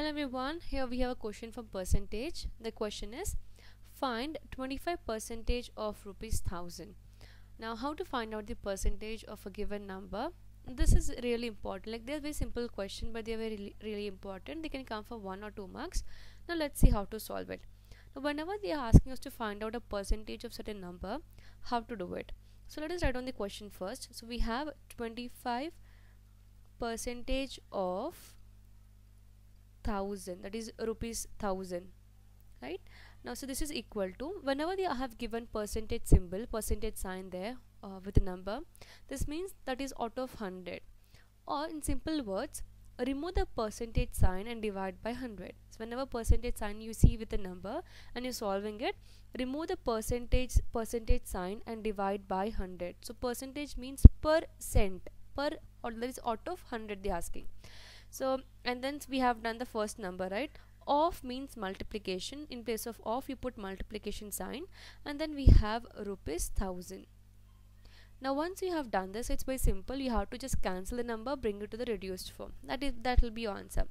Hello everyone, here we have a question from percentage. The question is find 25 percentage of rupees 1000. Now how to find out the percentage of a given number? This is really important. Like they're very simple question but they're very really important. They can come for one or two marks. Now let's see how to solve it. Now whenever they are asking us to find out a percentage of certain number, how to do it? So let us write on the question first. So we have 25 percentage of thousand that is rupees thousand right? Now so this is equal to whenever the, I have given percentage symbol percentage sign there uh, with a number this means that is out of 100 or in simple words remove the percentage sign and divide by 100 so whenever percentage sign you see with a number and you're solving it remove the percentage percentage sign and divide by 100 so percentage means per cent per or that is out of 100 they're asking so and then we have done the first number right? Of means multiplication. In place of of you put multiplication sign and then we have rupees thousand. Now once you have done this it's very simple. You have to just cancel the number bring it to the reduced form. That is that will be your answer.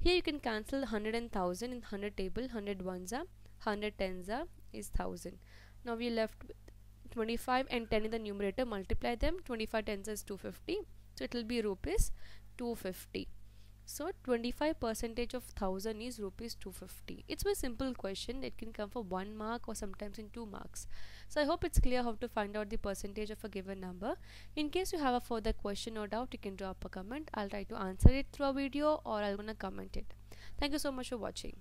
Here you can cancel 100 and 1000 in 100 table. 100 ones are 100 tens are is 1000 now we left with 25 and 10 in the numerator. Multiply them. 25 tens is 250 so it will be rupees 250 so 25 percentage of 1000 is rupees 250. It's a simple question. It can come for 1 mark or sometimes in 2 marks. So I hope it's clear how to find out the percentage of a given number. In case you have a further question or doubt, you can drop a comment. I'll try to answer it through a video or I'll gonna comment it. Thank you so much for watching.